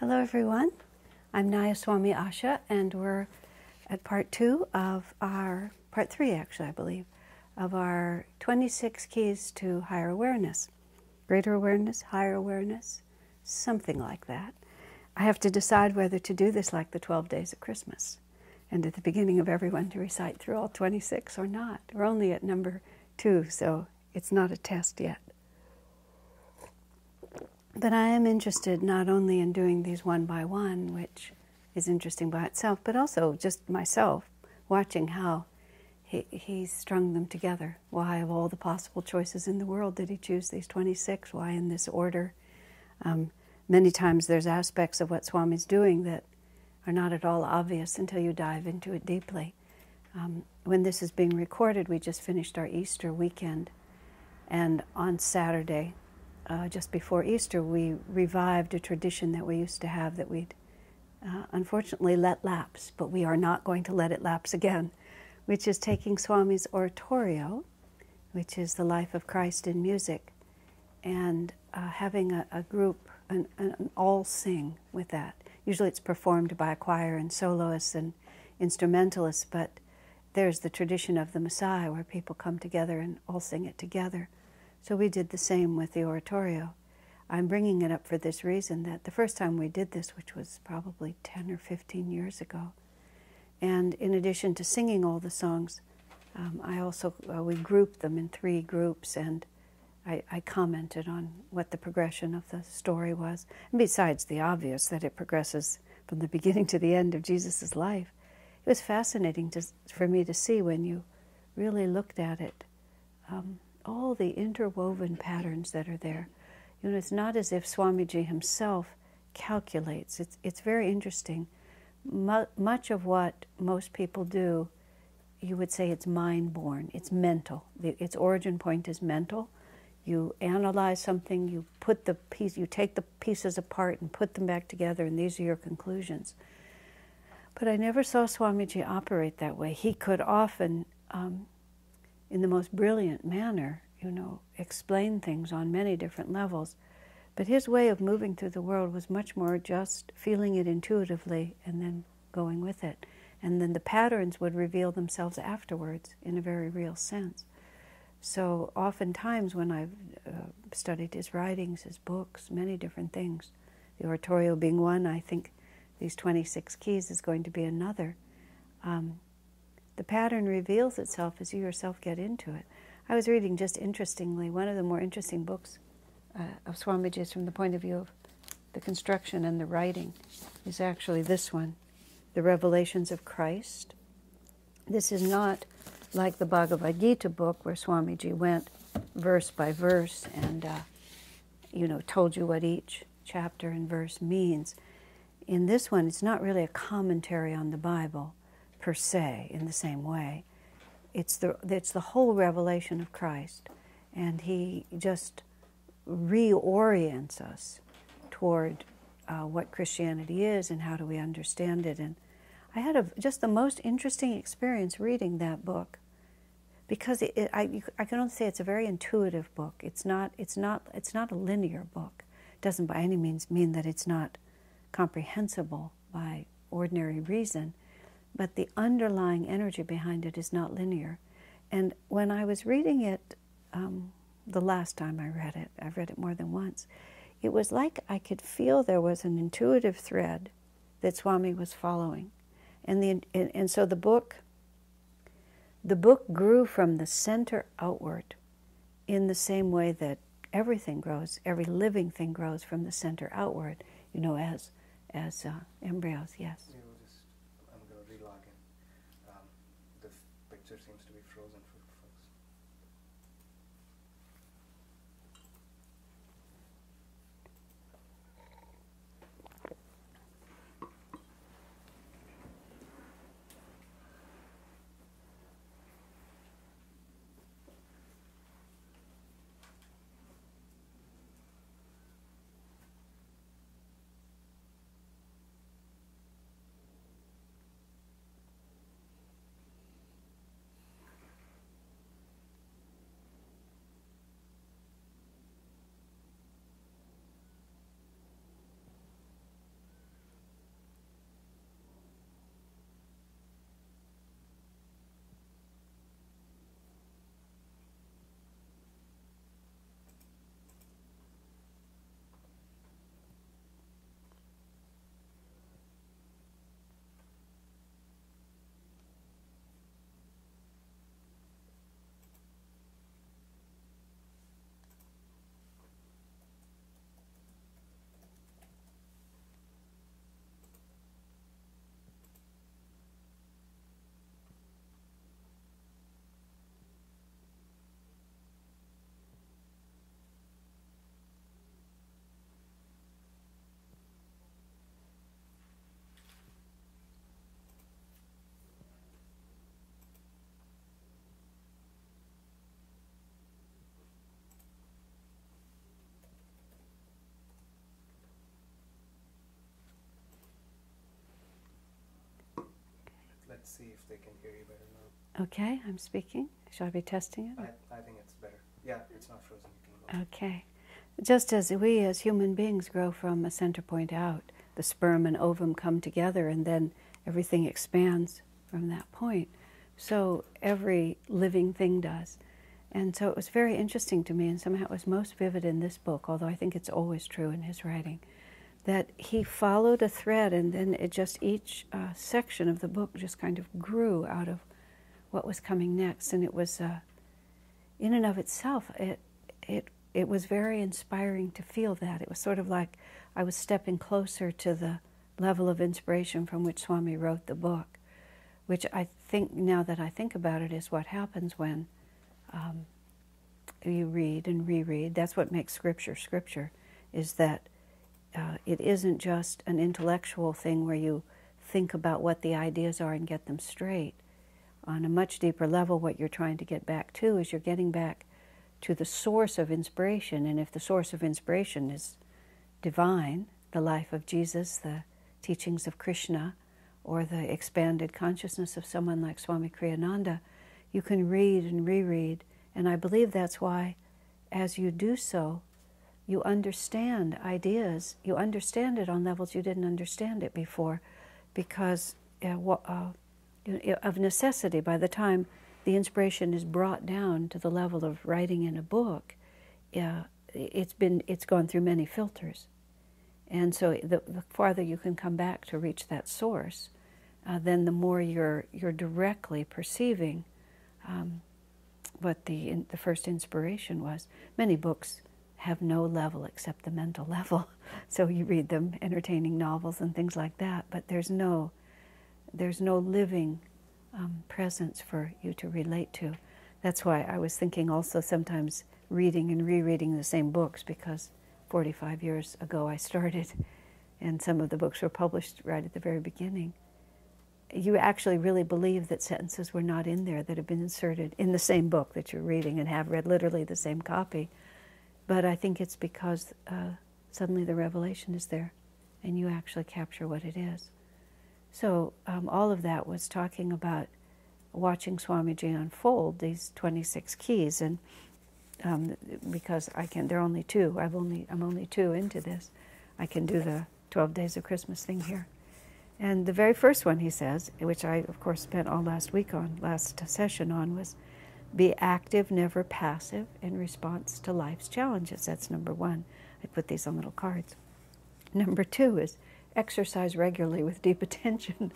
Hello, everyone. I'm Nayaswami Asha, and we're at part two of our, part three actually, I believe, of our 26 keys to higher awareness. Greater awareness, higher awareness, something like that. I have to decide whether to do this like the 12 days of Christmas and at the beginning of everyone to recite through all 26 or not. We're only at number two, so it's not a test yet. But I am interested not only in doing these one by one, which is interesting by itself, but also just myself watching how he, strung them together. Why, of all the possible choices in the world, did he choose these 26? Why in this order? Um, many times there's aspects of what Swami's doing that are not at all obvious until you dive into it deeply. Um, when this is being recorded, we just finished our Easter weekend, and on Saturday, uh, just before Easter, we revived a tradition that we used to have that we'd uh, unfortunately let lapse, but we are not going to let it lapse again, which is taking Swami's oratorio, which is the life of Christ in music, and uh, having a, a group, an, an, all sing with that. Usually it's performed by a choir and soloists and instrumentalists, but there's the tradition of the Messiah where people come together and all sing it together. So we did the same with the oratorio. I'm bringing it up for this reason that the first time we did this, which was probably 10 or 15 years ago, and in addition to singing all the songs, um, I also uh, we grouped them in three groups, and I, I, commented on what the progression of the story was. And besides the obvious that it progresses from the beginning to the end of Jesus' life, it was fascinating to, for me to see when you really looked at it. Um, all the interwoven patterns that are there. You know, it's not as if Swamiji himself calculates. It's, it's very interesting. Mu- much of what most people do, you would say it's mind born, it's mental. The, its origin point is mental. You analyze something, you put the piece, you take the pieces apart and put them back together, and these are your conclusions. But I never saw Swamiji operate that way. He could often um, in the most brilliant manner, you know, explain things on many different levels. But his way of moving through the world was much more just feeling it intuitively and then going with it. And then the patterns would reveal themselves afterwards in a very real sense. So, oftentimes, when I've uh, studied his writings, his books, many different things, the oratorio being one, I think these 26 keys is going to be another. Um, the pattern reveals itself as you yourself get into it. I was reading just interestingly, one of the more interesting books uh, of Swamiji's from the point of view of the construction and the writing is actually this one, The Revelations of Christ. This is not like the Bhagavad Gita book where Swamiji went verse by verse and, uh, you know, told you what each chapter and verse means. In this one, it's not really a commentary on the Bible per se in the same way. It's the, it's the whole revelation of Christ. And he just reorients us toward uh, what Christianity is and how do we understand it. And I had a, just the most interesting experience reading that book because it, it, I, I can only say it's a very intuitive book. It's not, it's, not, it's not a linear book. It doesn't by any means mean that it's not comprehensible by ordinary reason but the underlying energy behind it is not linear. And when I was reading it um, the last time I read it, I've read it more than once, it was like I could feel there was an intuitive thread that Swami was following. And, the, and, and so the book, the book grew from the center outward in the same way that everything grows, every living thing grows from the center outward, you know, as, as uh, embryos, yes. Yeah. See if they can hear you better now. Okay, I'm speaking. Shall I be testing it? I, I think it's better. Yeah, it's not frozen. You can go. Okay. Just as we as human beings grow from a center point out, the sperm and ovum come together and then everything expands from that point. So every living thing does. And so it was very interesting to me, and somehow it was most vivid in this book, although I think it's always true in his writing, that he followed a thread and then it just each uh, section of the book just kind of grew out of what was coming next. And it was, uh, in and of itself, it, it, it was very inspiring to feel that. It was sort of like I was stepping closer to the level of inspiration from which Swami wrote the book, which I think, now that I think about it, is what happens when um, you read and reread. That's what makes Scripture Scripture, is that uh, it isn't just an intellectual thing where you think about what the ideas are and get them straight. On a much deeper level, what you're trying to get back to is you're getting back to the source of inspiration. And if the source of inspiration is divine, the life of Jesus, the teachings of Krishna, or the expanded consciousness of someone like Swami Kriyananda, you can read and reread. And I believe that's why, as you do so, you understand ideas. You understand it on levels you didn't understand it before, because uh, uh, of necessity, by the time the inspiration is brought down to the level of writing in a book, uh, it's been it's gone through many filters, and so the, the farther you can come back to reach that source, uh, then the more you're you're directly perceiving um, what the in, the first inspiration was. Many books have no level except the mental level. So you read them, entertaining novels and things like that, but there's no, there's no living um, presence for you to relate to. That's why I was thinking also sometimes reading and rereading the same books because 45 years ago I started, and some of the books were published right at the very beginning. You actually really believe that sentences were not in there that have been inserted in the same book that you're reading and have read literally the same copy but I think it's because uh, suddenly the revelation is there and you actually capture what it is. So, um, all of that was talking about watching Swamiji unfold these 26 keys. And um, because I can, there are only two, I've only, I'm only two into this, I can do the 12 days of Christmas thing here. And the very first one, he says, which I, of course, spent all last week on, last session on, was be active, never passive, in response to life's challenges. That's number one. I put these on little cards. Number two is exercise regularly with deep attention,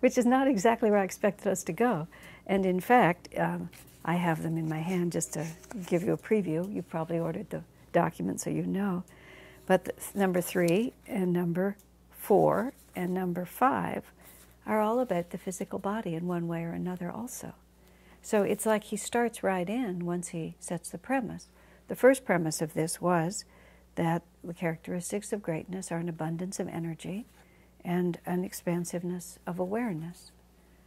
which is not exactly where I expected us to go. And in fact, um, I have them in my hand just to give you a preview. You probably ordered the document so you know. But number three and number four and number five are all about the physical body in one way or another, also. So it's like he starts right in once he sets the premise. The first premise of this was that the characteristics of greatness are an abundance of energy and an expansiveness of awareness.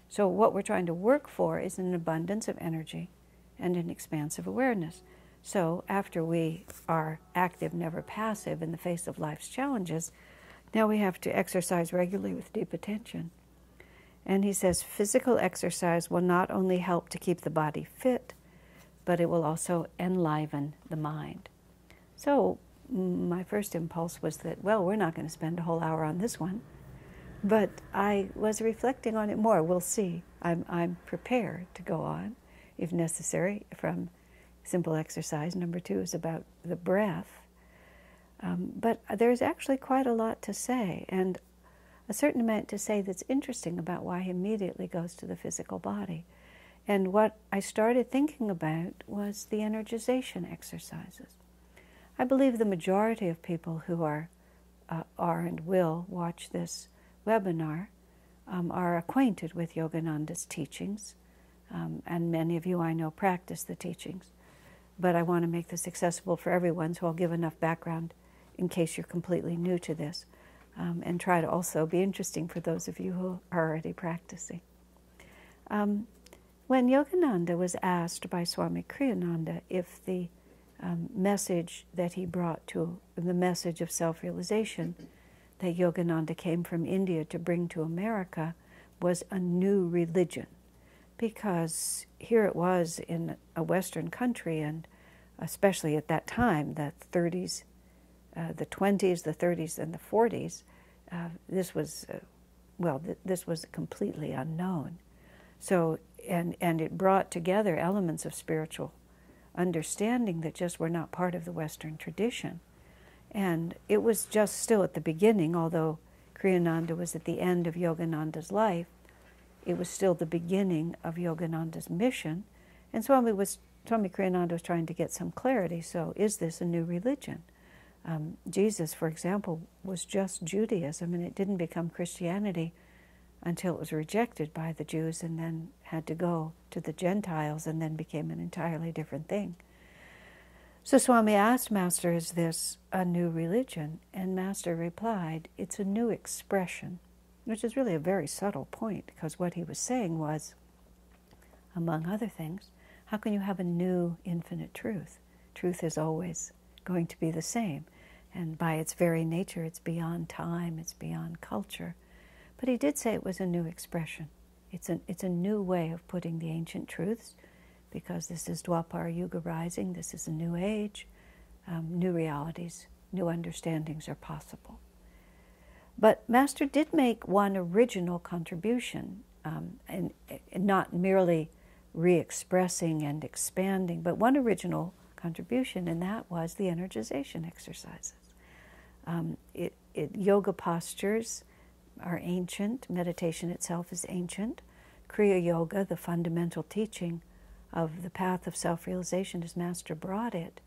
So, what we're trying to work for is an abundance of energy and an expansive awareness. So, after we are active, never passive in the face of life's challenges, now we have to exercise regularly with deep attention and he says physical exercise will not only help to keep the body fit, but it will also enliven the mind. So, my first impulse was that, well, we're not going to spend a whole hour on this one. But I was reflecting on it more. We'll see. I'm, I'm prepared to go on, if necessary, from simple exercise. Number two is about the breath. Um, but there's actually quite a lot to say. And a certain amount to say that's interesting about why he immediately goes to the physical body. And what I started thinking about was the energization exercises. I believe the majority of people who are, uh, are and will watch this webinar um, are acquainted with Yogananda's teachings, um, and many of you I know practice the teachings. But I want to make this accessible for everyone, so I'll give enough background in case you're completely new to this um, and try to also be interesting for those of you who are already practicing. Um, when Yogananda was asked by Swami Kriyananda if the um, message that he brought to the message of self realization that Yogananda came from India to bring to America was a new religion because here it was in a Western country, and especially at that time, the 30s, uh, the 20s, the 30s, and the 40s, uh, this was, uh, well, th- this was completely unknown. So, and, and it brought together elements of spiritual understanding that just were not part of the Western tradition. And it was just still at the beginning, although Kriyananda was at the end of Yogananda's life, it was still the beginning of Yogananda's mission. And Swami was Swami Kriyananda was trying to get some clarity. So, is this a new religion? Um, Jesus, for example, was just Judaism, and it didn't become Christianity until it was rejected by the Jews and then had to go to the Gentiles and then became an entirely different thing. So Swami asked Master, Is this a new religion? And Master replied, It's a new expression, which is really a very subtle point because what he was saying was, among other things, how can you have a new infinite truth? Truth is always going to be the same. And by its very nature, it's beyond time, it's beyond culture. But he did say it was a new expression. It's a, it's a new way of putting the ancient truths because this is Dwapar Yuga rising, this is a new age, um, new realities, new understandings are possible. But Master did make one original contribution, um, and, and not merely re expressing and expanding, but one original contribution, and that was the energization exercises. Um, it, it, yoga postures are ancient, meditation itself is ancient. Kriya Yoga, the fundamental teaching of the path of self realization, as Master brought it.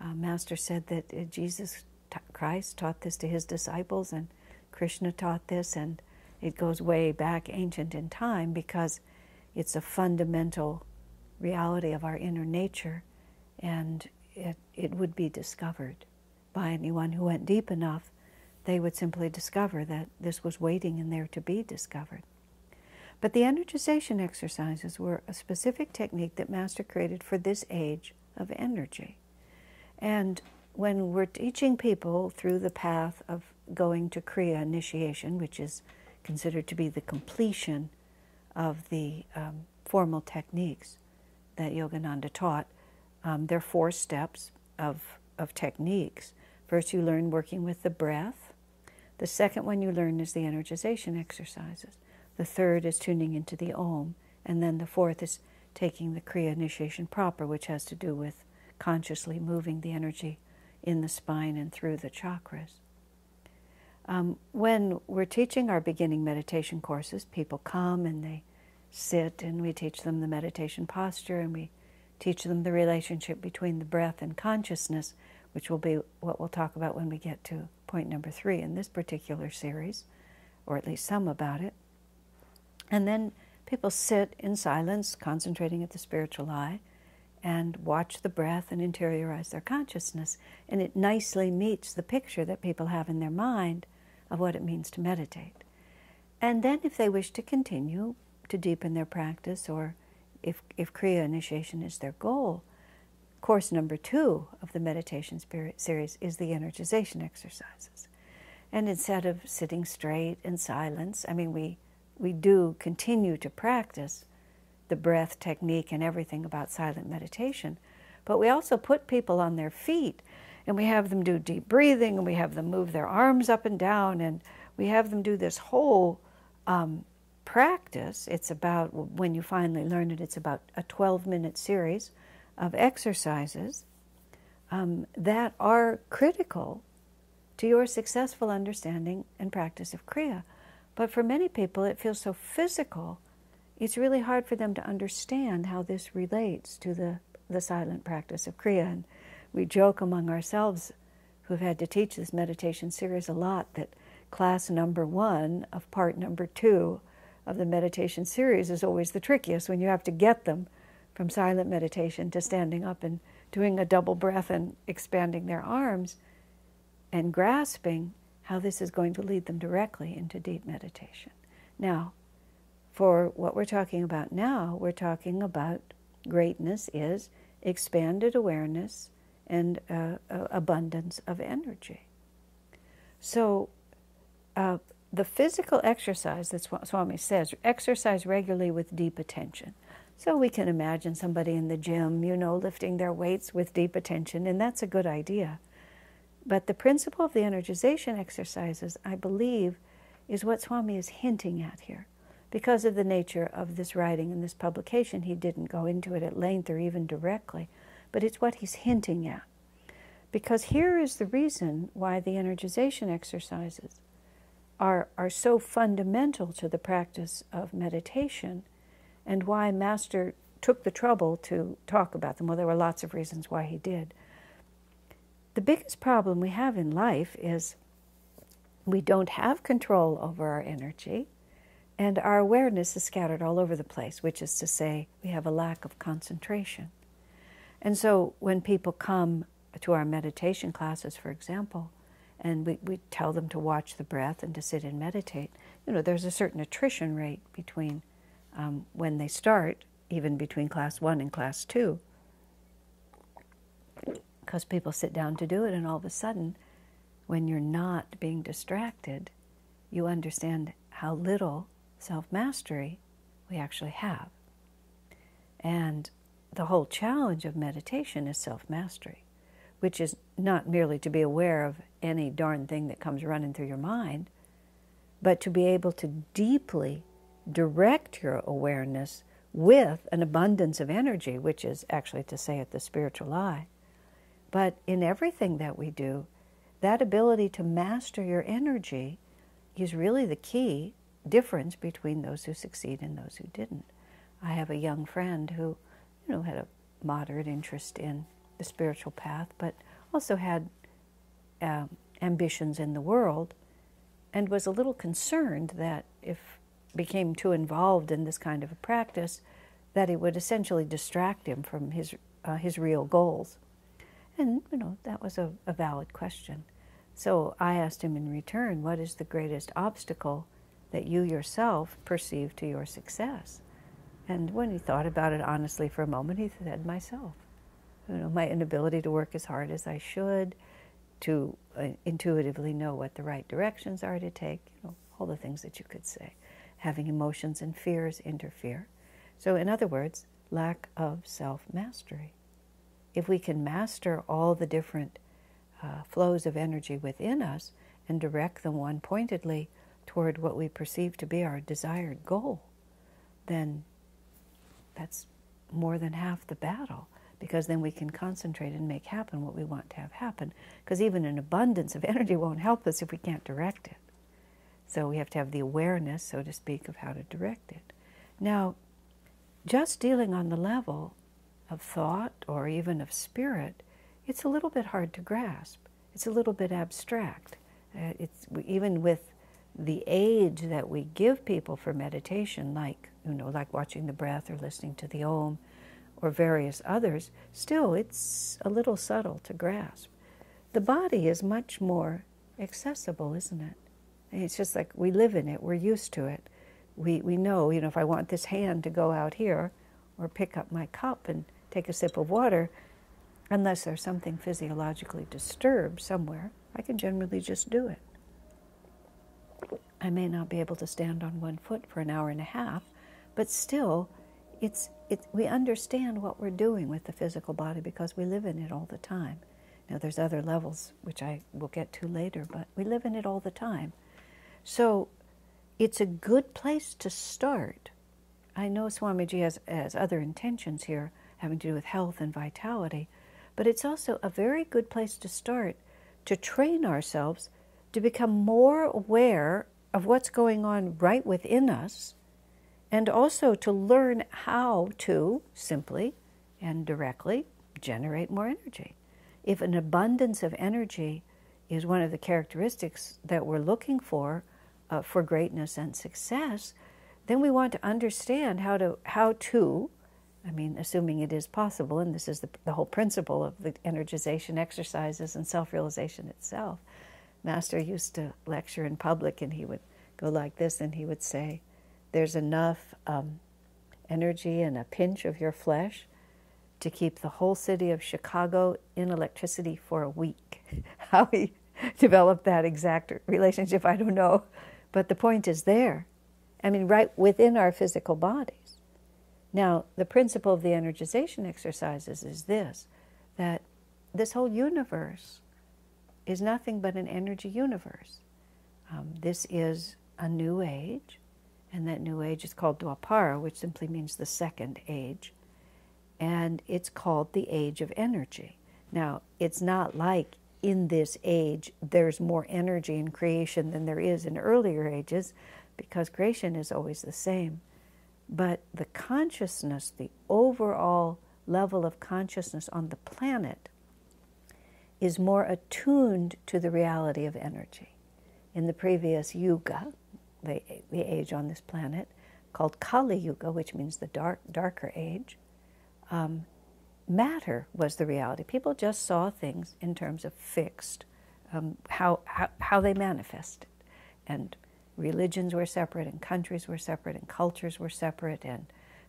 Uh, Master said that uh, Jesus Christ taught this to his disciples, and Krishna taught this, and it goes way back ancient in time because it's a fundamental reality of our inner nature, and it, it would be discovered by anyone who went deep enough they would simply discover that this was waiting in there to be discovered. But the energization exercises were a specific technique that Master created for this age of energy. And when we're teaching people through the path of going to Kriya initiation, which is considered to be the completion of the um, formal techniques that Yogananda taught, um, there are four steps of, of techniques. First, you learn working with the breath. The second one you learn is the energization exercises. The third is tuning into the Om. And then the fourth is taking the Kriya initiation proper, which has to do with consciously moving the energy in the spine and through the chakras. Um, when we're teaching our beginning meditation courses, people come and they sit, and we teach them the meditation posture, and we teach them the relationship between the breath and consciousness, which will be what we'll talk about when we get to point number three in this particular series, or at least some about it. And then people sit in silence, concentrating at the spiritual eye, and watch the breath and interiorize their consciousness. And it nicely meets the picture that people have in their mind of what it means to meditate. And then, if they wish to continue to deepen their practice, or if, if Kriya initiation is their goal, Course number two of the meditation spirit series is the energization exercises. And instead of sitting straight in silence, I mean, we, we do continue to practice the breath technique and everything about silent meditation, but we also put people on their feet and we have them do deep breathing and we have them move their arms up and down and we have them do this whole um, practice. It's about, when you finally learn it, it's about a 12 minute series of exercises um, that are critical to your successful understanding and practice of Kriya. But for many people, it feels so physical, it's really hard for them to understand how this relates to the, the silent practice of Kriya. And we joke among ourselves who've had to teach this meditation series a lot that class number one of part number two of the meditation series is always the trickiest when you have to get them from silent meditation to standing up and doing a double breath and expanding their arms and grasping how this is going to lead them directly into deep meditation. Now, for what we're talking about now, we're talking about greatness is expanded awareness and uh, uh, abundance of energy. So, uh, the physical exercise, what Swami says, exercise regularly with deep attention. So we can imagine somebody in the gym, you know, lifting their weights with deep attention, and that's a good idea. But the principle of the energization exercises, I believe, is what Swami is hinting at here. Because of the nature of this writing and this publication, he didn't go into it at length or even directly, but it's what he's hinting at. Because here is the reason why the energization exercises are, are so fundamental to the practice of meditation and why Master took the trouble to talk about them. Well, there were lots of reasons why he did. The biggest problem we have in life is we don't have control over our energy, and our awareness is scattered all over the place, which is to say, we have a lack of concentration. And so when people come to our meditation classes, for example, and we, we tell them to watch the breath and to sit and meditate, you know, there's a certain attrition rate between um, when they start, even between class one and class two, because people sit down to do it, and all of a sudden, when you're not being distracted, you understand how little self mastery we actually have. And the whole challenge of meditation is self mastery, which is not merely to be aware of any darn thing that comes running through your mind, but to be able to deeply direct your awareness with an abundance of energy, which is actually to say it the spiritual eye. But in everything that we do, that ability to master your energy is really the key difference between those who succeed and those who didn't. I have a young friend who, you know, had a moderate interest in the spiritual path, but also had um, ambitions in the world, and was a little concerned that if became too involved in this kind of a practice, that it would essentially distract him from his uh, his real goals. And, you know, that was a, a valid question. So I asked him in return, what is the greatest obstacle that you yourself perceive to your success? And when he thought about it honestly for a moment, he said, myself. You know, my inability to work as hard as I should, to uh, intuitively know what the right directions are to take, you know, all the things that you could say. Having emotions and fears interfere. So, in other words, lack of self mastery if we can master all the different uh, flows of energy within us and direct them one pointedly toward what we perceive to be our desired goal, then that's more than half the battle because then we can concentrate and make happen what we want to have happen. Because even an abundance of energy won't help us if we can't direct it. So we have to have the awareness, so to speak, of how to direct it. Now, just dealing on the level of thought or even of spirit, it's a little bit hard to grasp. It's a little bit abstract. Uh, it's even with the age that we give people for meditation, like you know, like watching the breath or listening to the Om, or various others, still it's a little subtle to grasp. The body is much more accessible, isn't it? It's just like we live in it, we're used to it. We, we know, you know, if I want this hand to go out here or pick up my cup and take a sip of water, unless there's something physiologically disturbed somewhere, I can generally just do it. I may not be able to stand on one foot for an hour and a half, but still, it's, it, we understand what we're doing with the physical body because we live in it all the time. Now, there's other levels which I will get to later, but we live in it all the time. So, it's a good place to start. I know Swamiji has, has other intentions here, having to do with health and vitality. But it's also a very good place to start to train ourselves to become more aware of what's going on right within us and also to learn how to simply and directly generate more energy. If an abundance of energy is one of the characteristics that we're looking for uh, for greatness and success, then we want to understand how to how to I mean, assuming it is possible, and this is the, the whole principle of the energization exercises and self realization itself. Master used to lecture in public, and he would go like this, and he would say, There's enough um, energy in a pinch of your flesh to keep the whole city of Chicago in electricity for a week. How he developed that exact relationship, I don't know. But the point is there. I mean, right within our physical bodies. Now, the principle of the energization exercises is this that this whole universe is nothing but an energy universe. Um, this is a new age, and that new age is called Dwapara, which simply means the second age. And it's called the age of energy. Now, it's not like in this age there's more energy in creation than there is in earlier ages, because creation is always the same. But the consciousness, the overall level of consciousness on the planet, is more attuned to the reality of energy. In the previous yuga, the, the age on this planet, called Kali Yuga, which means the dark, darker age, um, matter was the reality. People just saw things in terms of fixed, um, how, how, how they manifested. And religions were separate, and countries were separate, and cultures were separate, and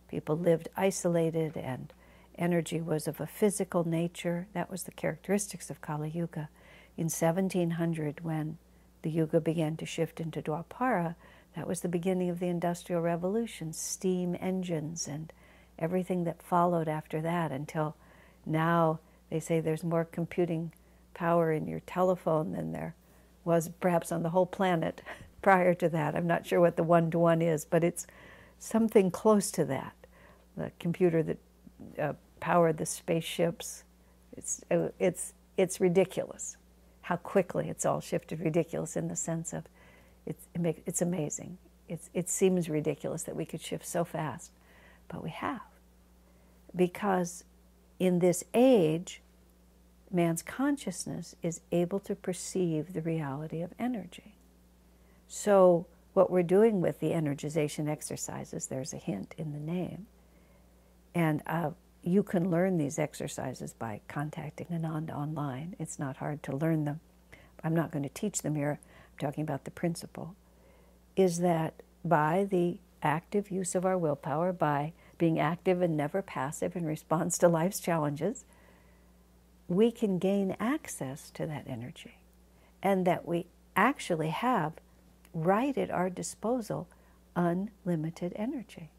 people lived isolated, and energy was of a physical nature. That was the characteristics of Kali Yuga. In 1700, when the Yuga began to shift into Dwapara, that was the beginning of the Industrial Revolution, steam engines and everything that followed after that until now they say there's more computing power in your telephone than there was perhaps on the whole planet prior to that. I'm not sure what the one to one is, but it's something close to that. The computer that uh, powered the spaceships, it's, uh, it's, it's ridiculous how quickly it's all shifted. Ridiculous in the sense of it's, it make, it's amazing. It's, it seems ridiculous that we could shift so fast, but we have. Because in this age, man's consciousness is able to perceive the reality of energy. So, what we're doing with the energization exercises, there's a hint in the name. And uh, you can learn these exercises by contacting Ananda online. It's not hard to learn them. I'm not going to teach them here. I'm talking about the principle. Is that by the active use of our willpower, by being active and never passive in response to life's challenges, we can gain access to that energy. And that we actually have right at our disposal unlimited energy.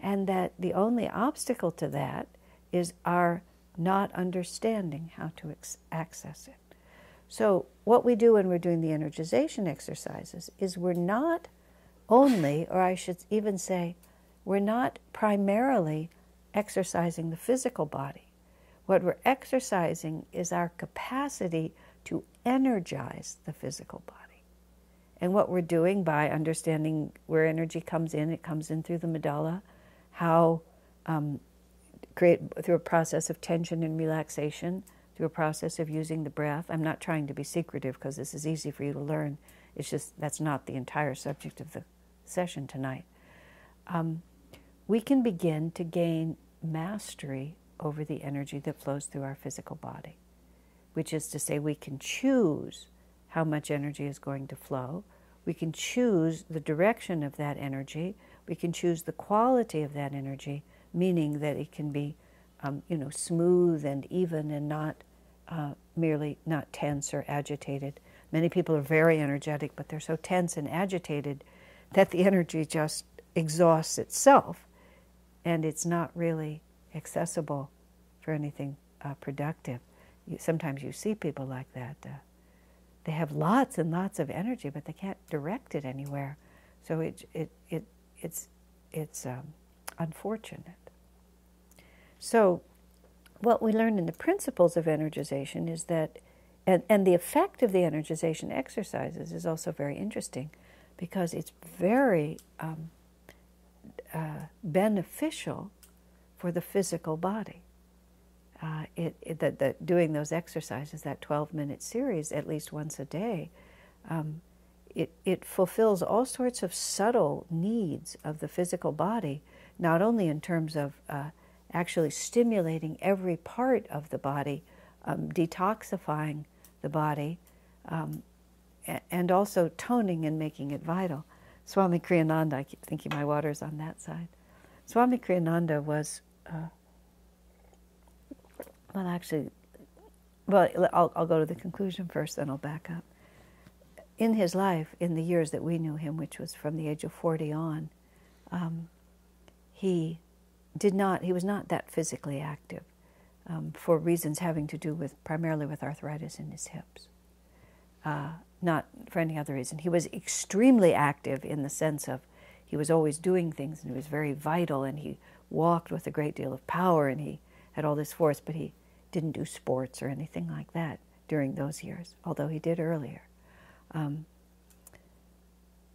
And that the only obstacle to that is our not understanding how to access it. So, what we do when we're doing the energization exercises is we're not only, or I should even say, we're not primarily exercising the physical body. What we're exercising is our capacity to energize the physical body. And what we're doing by understanding where energy comes in, it comes in through the medulla, how um, create through a process of tension and relaxation, through a process of using the breath. I'm not trying to be secretive because this is easy for you to learn. It's just that's not the entire subject of the session tonight. Um, we can begin to gain mastery over the energy that flows through our physical body, which is to say, we can choose how much energy is going to flow. We can choose the direction of that energy. We can choose the quality of that energy, meaning that it can be, um, you know, smooth and even and not uh, merely not tense or agitated. Many people are very energetic, but they're so tense and agitated that the energy just exhausts itself and it's not really accessible for anything uh, productive. You, sometimes you see people like that. Uh, they have lots and lots of energy, but they can't direct it anywhere. So it, it, it, it's, it's um, unfortunate. So, what we learn in the principles of energization is that, and, and the effect of the energization exercises is also very interesting because it's very um, uh, beneficial for the physical body. Uh, it, it that, that doing those exercises, that 12 minute series, at least once a day, um, it, it fulfills all sorts of subtle needs of the physical body, not only in terms of uh, actually stimulating every part of the body, um, detoxifying the body, um, and also toning and making it vital. Swami Kriyananda, I keep thinking my water's on that side. Swami Kriyananda was, uh, well, actually, well, I'll, I'll go to the conclusion first, then I'll back up. in his life, in the years that we knew him, which was from the age of 40 on, um, he did not, he was not that physically active um, for reasons having to do with primarily with arthritis in his hips. Uh, not for any other reason. He was extremely active in the sense of he was always doing things and he was very vital and he walked with a great deal of power and he had all this force, but he didn't do sports or anything like that during those years, although he did earlier. Um,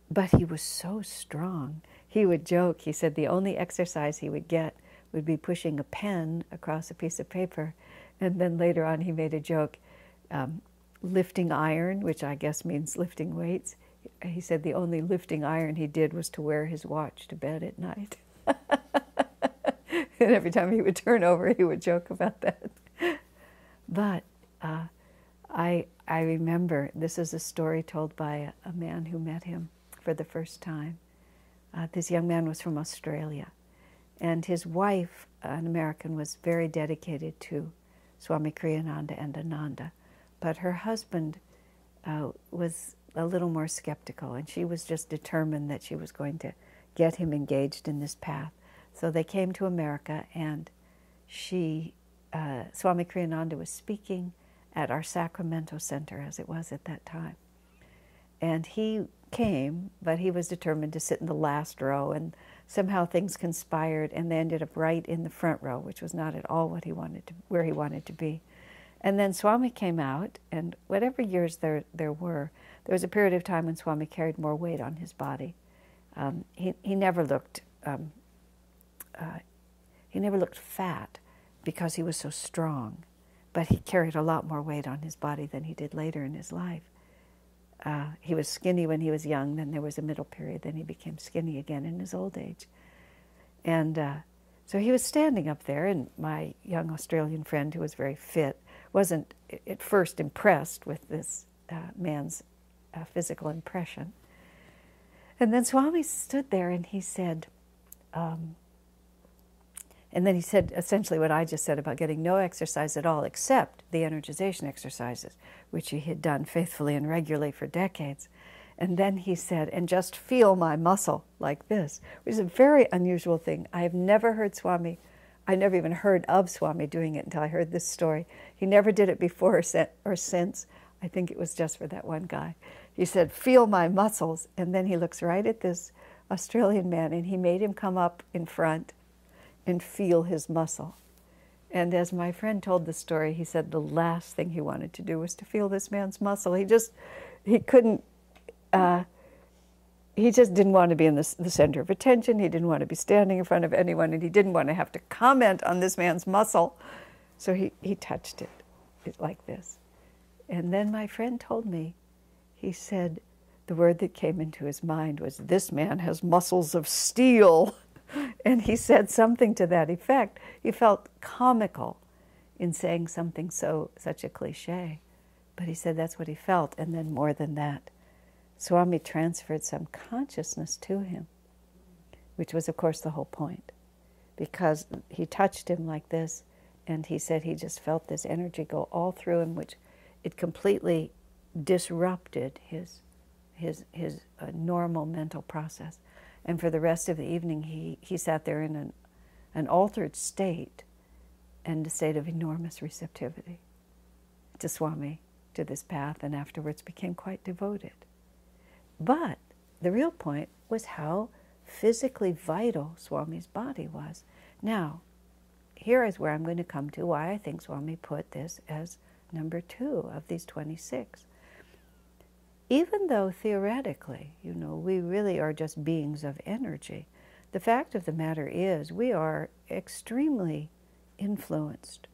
but he was so strong. He would joke, he said the only exercise he would get would be pushing a pen across a piece of paper. And then later on, he made a joke um, lifting iron, which I guess means lifting weights. He said the only lifting iron he did was to wear his watch to bed at night. and every time he would turn over, he would joke about that. But uh, I, I remember this is a story told by a, a man who met him for the first time. Uh, this young man was from Australia, and his wife, an American, was very dedicated to Swami Kriyananda and Ananda. But her husband uh, was a little more skeptical, and she was just determined that she was going to get him engaged in this path. So they came to America, and she, uh, Swami Kriyananda, was speaking at our Sacramento Center, as it was at that time. And he came, but he was determined to sit in the last row, and somehow things conspired, and they ended up right in the front row, which was not at all what he wanted to, where he wanted to be. And then Swami came out, and whatever years there, there were, there was a period of time when Swami carried more weight on his body. Um, he, he never looked um, uh, he never looked fat because he was so strong, but he carried a lot more weight on his body than he did later in his life. Uh, he was skinny when he was young, then there was a middle period, then he became skinny again in his old age. And uh, so he was standing up there, and my young Australian friend, who was very fit, wasn't at first impressed with this uh, man's uh, physical impression. And then Swami stood there and he said, um, and then he said essentially what I just said about getting no exercise at all except the energization exercises, which he had done faithfully and regularly for decades. And then he said, and just feel my muscle like this, which is a very unusual thing. I have never heard Swami I never even heard of Swami doing it until I heard this story. He never did it before or since. I think it was just for that one guy. He said, Feel my muscles. And then he looks right at this Australian man and he made him come up in front and feel his muscle. And as my friend told the story, he said the last thing he wanted to do was to feel this man's muscle. He just, he couldn't, uh, he just didn't want to be in the, the center of attention. He didn't want to be standing in front of anyone, and he didn't want to have to comment on this man's muscle. So he, he touched it, it like this. And then my friend told me, he said, the word that came into his mind was, This man has muscles of steel. And he said something to that effect. He felt comical in saying something so such a cliche. But he said that's what he felt, and then more than that. Swami transferred some consciousness to him, which was, of course, the whole point. Because he touched him like this, and he said he just felt this energy go all through him, which it completely disrupted his, his, his uh, normal mental process. And for the rest of the evening, he, he sat there in an, an altered state and a state of enormous receptivity to Swami, to this path, and afterwards became quite devoted. But the real point was how physically vital Swami's body was. Now, here is where I'm going to come to why I think Swami put this as number two of these 26. Even though theoretically, you know, we really are just beings of energy, the fact of the matter is we are extremely influenced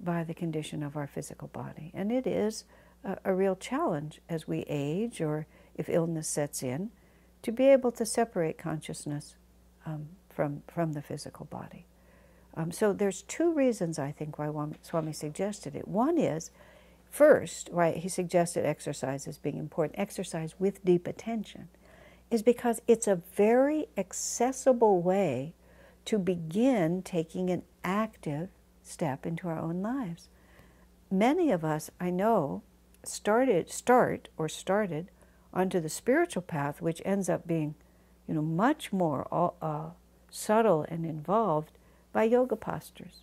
by the condition of our physical body. And it is a, a real challenge as we age or if illness sets in, to be able to separate consciousness um, from, from the physical body. Um, so there's two reasons I think why Swami suggested it. One is, first, why he suggested exercise as being important, exercise with deep attention, is because it's a very accessible way to begin taking an active step into our own lives. Many of us, I know, started, start or started onto the spiritual path, which ends up being, you know, much more uh, subtle and involved by yoga postures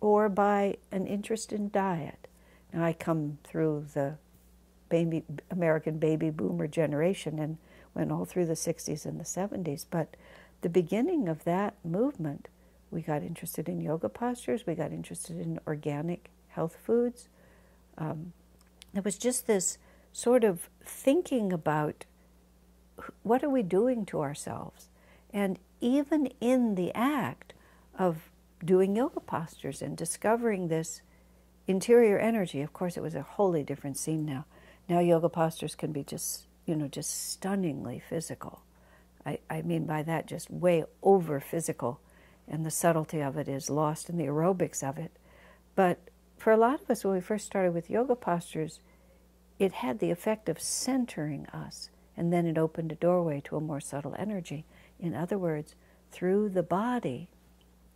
or by an interest in diet. Now, I come through the baby, American baby boomer generation and went all through the 60s and the 70s, but the beginning of that movement, we got interested in yoga postures, we got interested in organic health foods. Um, it was just this sort of thinking about what are we doing to ourselves? And even in the act of doing yoga postures and discovering this interior energy, of course, it was a wholly different scene now. Now, yoga postures can be just, you know, just stunningly physical. I, I mean by that just way over physical, and the subtlety of it is lost in the aerobics of it. But for a lot of us, when we first started with yoga postures, it had the effect of centering us, and then it opened a doorway to a more subtle energy. In other words, through the body,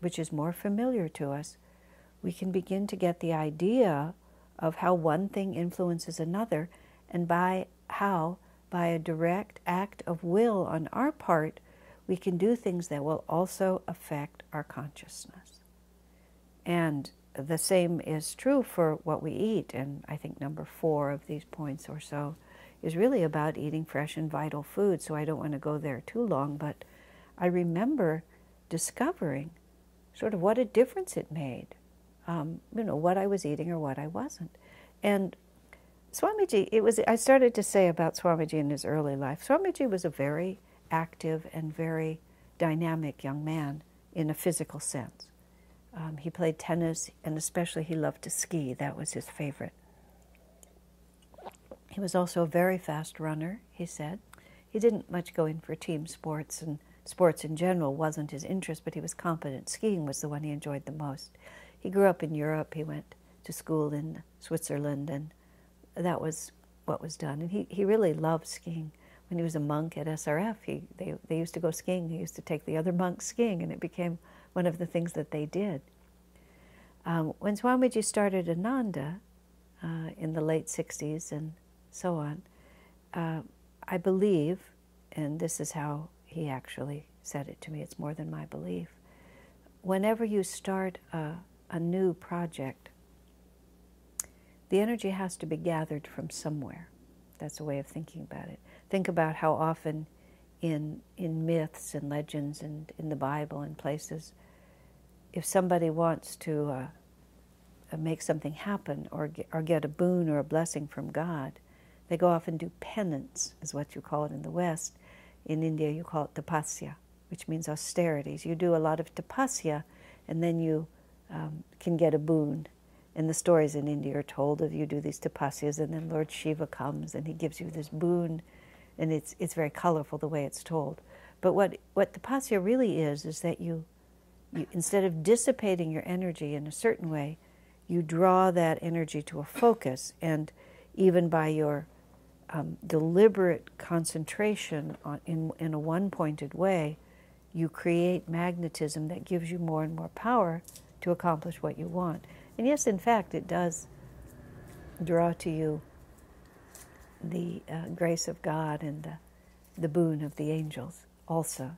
which is more familiar to us, we can begin to get the idea of how one thing influences another, and by how, by a direct act of will on our part, we can do things that will also affect our consciousness. And the same is true for what we eat. And I think number four of these points or so is really about eating fresh and vital food. So I don't want to go there too long, but I remember discovering sort of what a difference it made, um, you know, what I was eating or what I wasn't. And Swamiji, it was, I started to say about Swamiji in his early life, Swamiji was a very active and very dynamic young man in a physical sense. Um, he played tennis, and especially he loved to ski. That was his favorite. He was also a very fast runner, he said. He didn't much go in for team sports, and sports in general wasn't his interest, but he was competent. Skiing was the one he enjoyed the most. He grew up in Europe. He went to school in Switzerland, and that was what was done. And he, he really loved skiing. When he was a monk at SRF, he, they, they used to go skiing. He used to take the other monks skiing, and it became one of the things that they did. Um, when Swamiji started Ananda uh, in the late 60s and so on, uh, I believe, and this is how he actually said it to me, it's more than my belief. Whenever you start a, a new project, the energy has to be gathered from somewhere. That's a way of thinking about it. Think about how often in, in myths and legends and in the Bible and places, if somebody wants to uh, uh, make something happen or get, or get a boon or a blessing from God, they go off and do penance, is what you call it in the West. In India, you call it tapasya, which means austerities. You do a lot of tapasya, and then you um, can get a boon. And the stories in India are told of you do these tapasyas, and then Lord Shiva comes and he gives you this boon, and it's it's very colorful the way it's told. But what what tapasya really is is that you you, instead of dissipating your energy in a certain way, you draw that energy to a focus, and even by your um, deliberate concentration on, in, in a one pointed way, you create magnetism that gives you more and more power to accomplish what you want. And yes, in fact, it does draw to you the uh, grace of God and the, the boon of the angels also.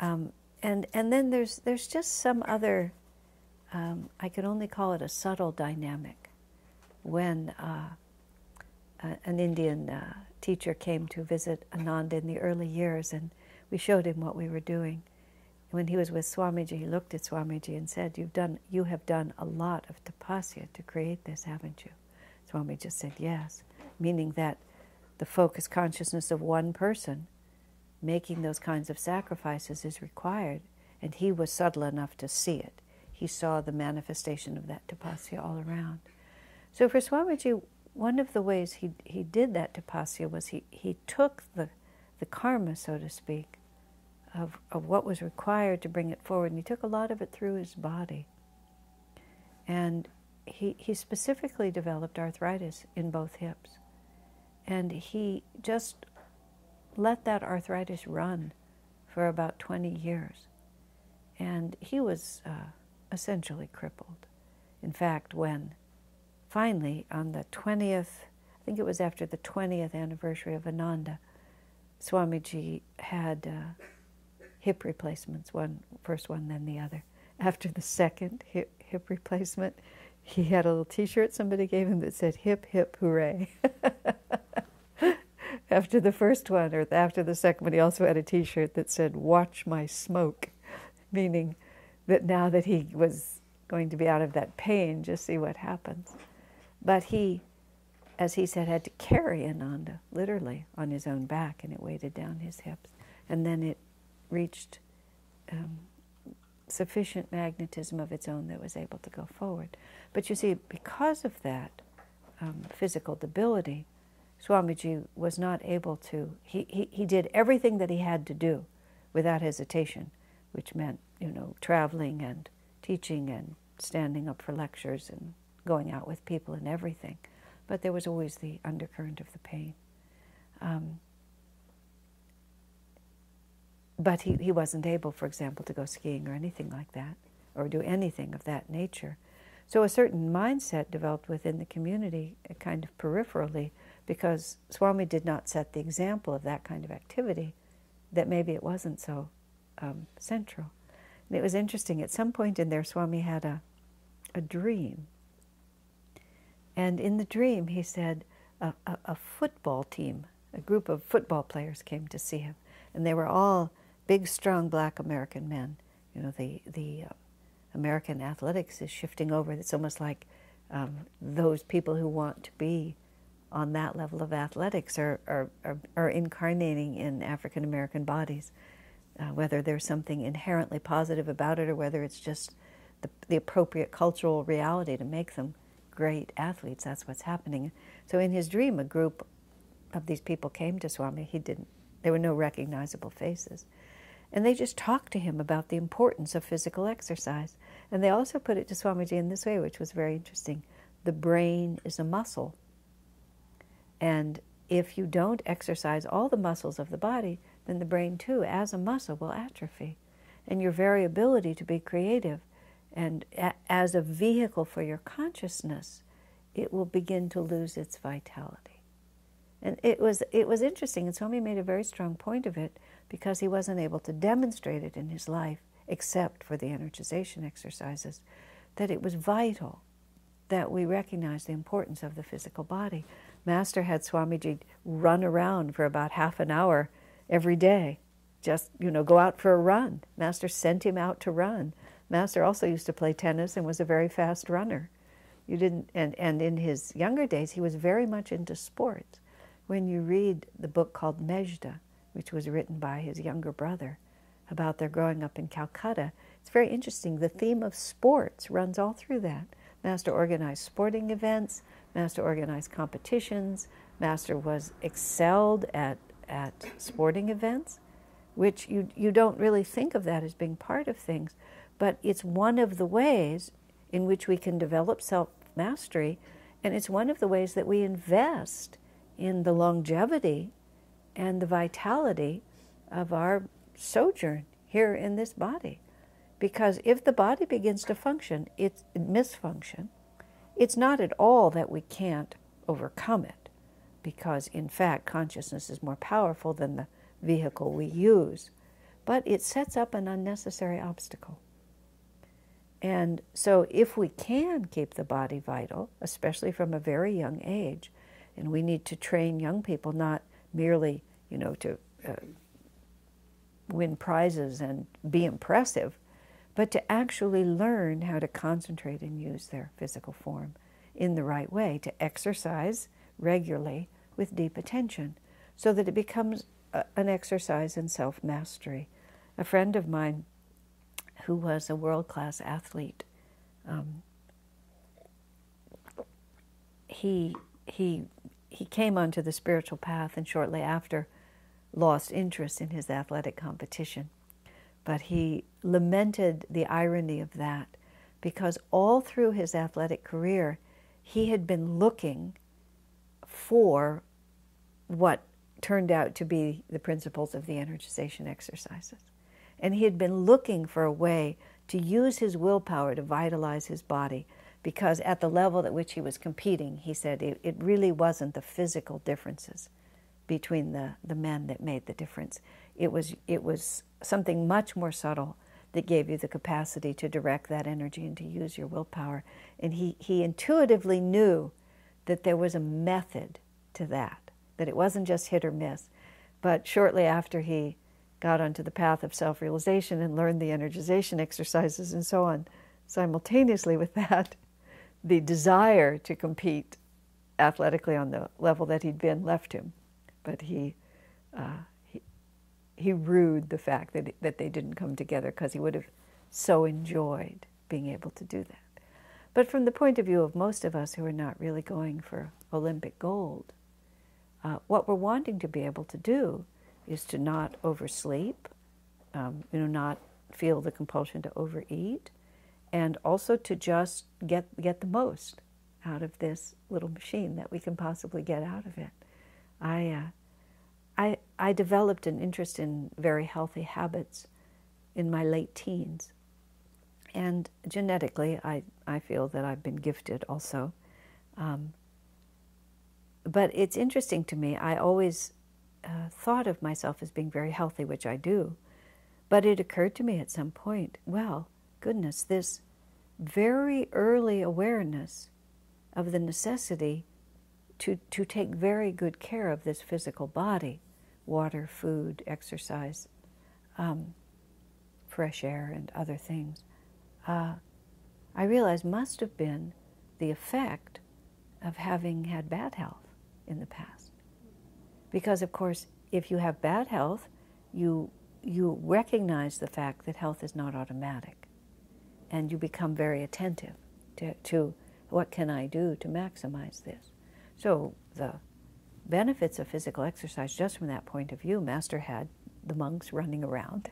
Um, and and then there's there's just some other um, I could only call it a subtle dynamic when uh, an Indian uh, teacher came to visit Ananda in the early years and we showed him what we were doing. When he was with Swamiji, he looked at Swamiji and said, "You've done, you have done a lot of tapasya to create this, haven't you?" Swamiji said, "Yes," meaning that the focused consciousness of one person making those kinds of sacrifices is required. And he was subtle enough to see it. He saw the manifestation of that tapasya all around. So for Swamiji, one of the ways he, he did that tapasya was he, he took the, the karma, so to speak, of, of what was required to bring it forward, and he took a lot of it through his body. And he, he specifically developed arthritis in both hips. And he just let that arthritis run for about 20 years. And he was uh, essentially crippled. In fact, when finally on the 20th, I think it was after the 20th anniversary of Ananda, Swamiji had uh, hip replacements, one first one, then the other. After the second hip, hip replacement, he had a little T-shirt somebody gave him that said "Hip Hip Hooray." after the first one, or after the second one, he also had a T-shirt that said "Watch my smoke," meaning that now that he was going to be out of that pain, just see what happens. But he, as he said, had to carry Ananda literally on his own back, and it weighted down his hips. And then it reached um, sufficient magnetism of its own that was able to go forward. But you see, because of that um, physical debility, Swamiji was not able to, he, he, he did everything that he had to do without hesitation, which meant, you know, traveling and teaching and standing up for lectures and going out with people and everything. But there was always the undercurrent of the pain. Um, but he, he wasn't able, for example, to go skiing or anything like that, or do anything of that nature. So a certain mindset developed within the community, uh, kind of peripherally, because Swami did not set the example of that kind of activity, that maybe it wasn't so um, central. And it was interesting, at some point in there, Swami had a, a dream. And in the dream, he said, a, a, a football team, a group of football players came to see him. And they were all big, strong black American men. You know, the, the uh, American athletics is shifting over. It's almost like um, those people who want to be on that level of athletics are, are, are, are incarnating in African American bodies, uh, whether there's something inherently positive about it or whether it's just the, the appropriate cultural reality to make them great athletes. That's what's happening. So in his dream, a group of these people came to Swami. He didn't, there were no recognizable faces. And they just talked to him about the importance of physical exercise. And they also put it to Swamiji in this way, which was very interesting. The brain is a muscle. And if you don't exercise all the muscles of the body, then the brain too, as a muscle, will atrophy. And your variability to be creative and a- as a vehicle for your consciousness, it will begin to lose its vitality. And it was, it was interesting, and Swami made a very strong point of it because he wasn't able to demonstrate it in his life, except for the energization exercises, that it was vital that we recognize the importance of the physical body. Master had Swamiji run around for about half an hour every day, just, you know, go out for a run. Master sent him out to run. Master also used to play tennis and was a very fast runner. You didn't, and, and in his younger days, he was very much into sports. When you read the book called Mejda, which was written by his younger brother about their growing up in Calcutta. It's very interesting. The theme of sports runs all through that. Master organized sporting events, Master organized competitions, Master was excelled at, at sporting events, which you, you don't really think of that as being part of things, but it's one of the ways in which we can develop self mastery, and it's one of the ways that we invest in the longevity and the vitality of our sojourn here in this body. Because if the body begins to function, it's misfunction. It's not at all that we can't overcome it, because in fact, consciousness is more powerful than the vehicle we use. But it sets up an unnecessary obstacle. And so, if we can keep the body vital, especially from a very young age, and we need to train young people not merely you know, to uh, win prizes and be impressive, but to actually learn how to concentrate and use their physical form in the right way, to exercise regularly with deep attention, so that it becomes a, an exercise in self mastery. A friend of mine who was a world class athlete, um, he, he, he came onto the spiritual path, and shortly after, lost interest in his athletic competition. But he lamented the irony of that because all through his athletic career, he had been looking for what turned out to be the principles of the energization exercises. And he had been looking for a way to use his willpower to vitalize his body because at the level at which he was competing, he said it, it really wasn't the physical differences between the, the men that made the difference. It was, it was something much more subtle that gave you the capacity to direct that energy and to use your willpower. And he, he intuitively knew that there was a method to that, that it wasn't just hit or miss. But shortly after he got onto the path of self realization and learned the energization exercises and so on, simultaneously with that, the desire to compete athletically on the level that he'd been left him. But he, uh, he, he rued the fact that, that they didn't come together because he would have so enjoyed being able to do that. But from the point of view of most of us who are not really going for Olympic gold, uh, what we're wanting to be able to do is to not oversleep, um, you know, not feel the compulsion to overeat, and also to just get get the most out of this little machine that we can possibly get out of it. I, uh, I, developed an interest in very healthy habits in my late teens. And genetically, I, I feel that I've been gifted also. Um, but it's interesting to me. I always uh, thought of myself as being very healthy, which I do. But it occurred to me at some point well, goodness, this very early awareness of the necessity to, to take very good care of this physical body water, food, exercise, um, fresh air, and other things. Uh, I realized must have been the effect of having had bad health in the past. Because, of course, if you have bad health, you, you recognize the fact that health is not automatic. And you become very attentive to, to what can I do to maximize this. So the benefits of physical exercise, just from that point of view, Master had the monks running around.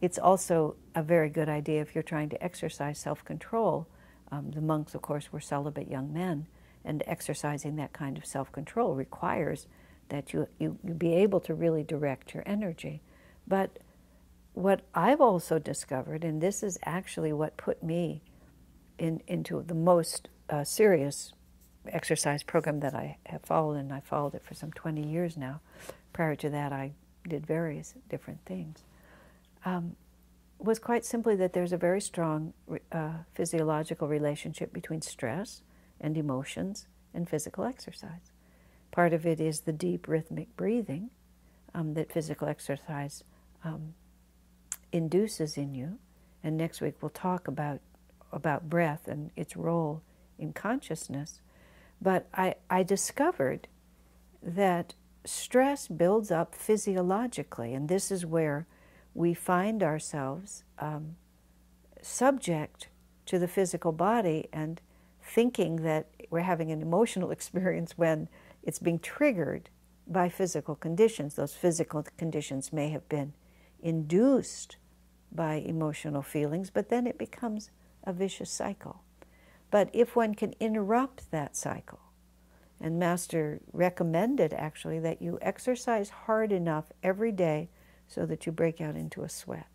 It's also a very good idea if you're trying to exercise self control. Um, the monks, of course, were celibate young men, and exercising that kind of self control requires that you, you, you be able to really direct your energy. But what I've also discovered, and this is actually what put me in, into the most uh, serious exercise program that I have followed, and I followed it for some 20 years now. Prior to that, I did various different things. Um, was quite simply that there's a very strong uh, physiological relationship between stress and emotions and physical exercise. Part of it is the deep rhythmic breathing um, that physical exercise um, induces in you. And next week we'll talk about about breath and its role in consciousness. But I, I discovered that stress builds up physiologically, and this is where we find ourselves um, subject to the physical body and thinking that we're having an emotional experience when it's being triggered by physical conditions. Those physical conditions may have been induced by emotional feelings, but then it becomes a vicious cycle. But if one can interrupt that cycle, and Master recommended actually that you exercise hard enough every day so that you break out into a sweat.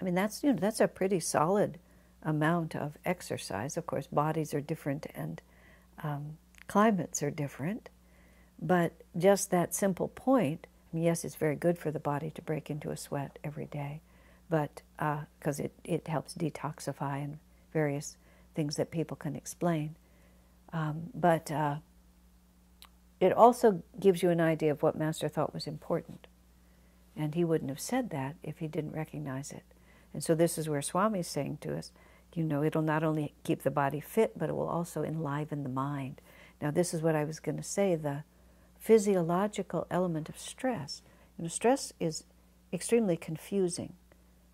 I mean, that's, you know, that's a pretty solid amount of exercise. Of course, bodies are different and um, climates are different, but just that simple point. I mean, yes, it's very good for the body to break into a sweat every day, but because uh, it, it helps detoxify and various things that people can explain. Um, but uh, it also gives you an idea of what Master thought was important. And he wouldn't have said that if he didn't recognize it. And so this is where Swami is saying to us, you know, it'll not only keep the body fit, but it will also enliven the mind. Now, this is what I was going to say the physiological element of stress. You know, stress is extremely confusing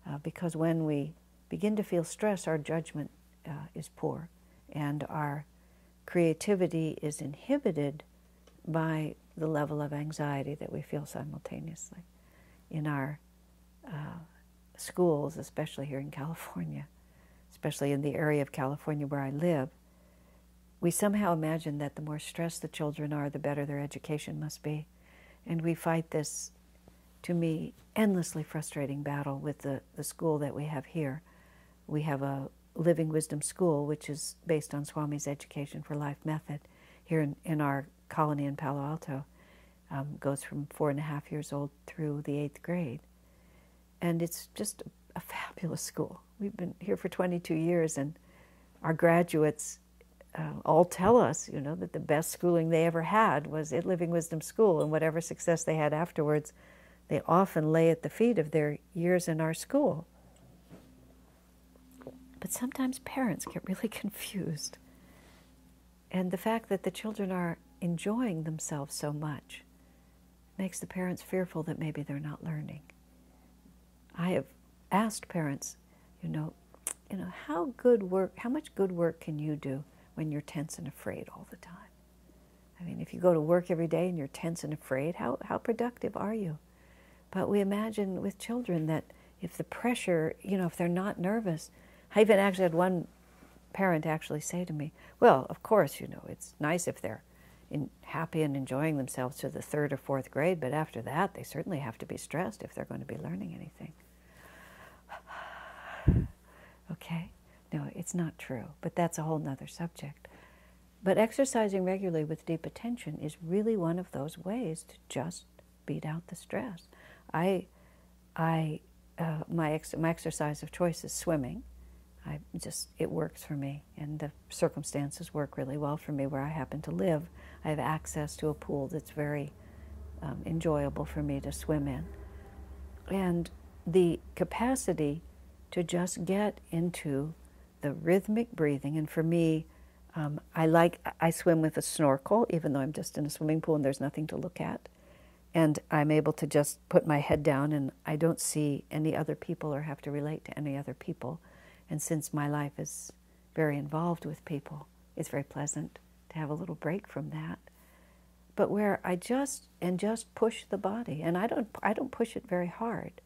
uh, because when we begin to feel stress, our judgment uh, is poor and our creativity is inhibited by the level of anxiety that we feel simultaneously. In our uh, schools, especially here in California, especially in the area of California where I live, we somehow imagine that the more stressed the children are, the better their education must be. And we fight this, to me, endlessly frustrating battle with the, the school that we have here. We have a Living Wisdom School, which is based on Swami's Education for Life method here in, in our colony in Palo Alto. Um, goes from four and a half years old through the eighth grade. And it's just a fabulous school. We've been here for 22 years, and our graduates uh, all tell us, you know, that the best schooling they ever had was at Living Wisdom School, and whatever success they had afterwards, they often lay at the feet of their years in our school. But sometimes parents get really confused. And the fact that the children are enjoying themselves so much makes the parents fearful that maybe they're not learning. I have asked parents, you know, you know, how good work, how much good work can you do when you're tense and afraid all the time? I mean, if you go to work every day and you're tense and afraid, how, how productive are you? But we imagine with children that if the pressure, you know, if they're not nervous, I even actually had one parent actually say to me, Well, of course, you know, it's nice if they're in, happy and enjoying themselves to the third or fourth grade, but after that, they certainly have to be stressed if they're going to be learning anything. okay? No, it's not true, but that's a whole nother subject. But exercising regularly with deep attention is really one of those ways to just beat out the stress. I, I, uh, my, ex- my exercise of choice is swimming. I just, it works for me, and the circumstances work really well for me where I happen to live. I have access to a pool that's very um, enjoyable for me to swim in. And the capacity to just get into the rhythmic breathing, and for me, um, I like, I swim with a snorkel, even though I'm just in a swimming pool and there's nothing to look at. And I'm able to just put my head down, and I don't see any other people or have to relate to any other people. And since my life is very involved with people, it's very pleasant to have a little break from that. But where I just and just push the body, and I don't I don't push it very hard,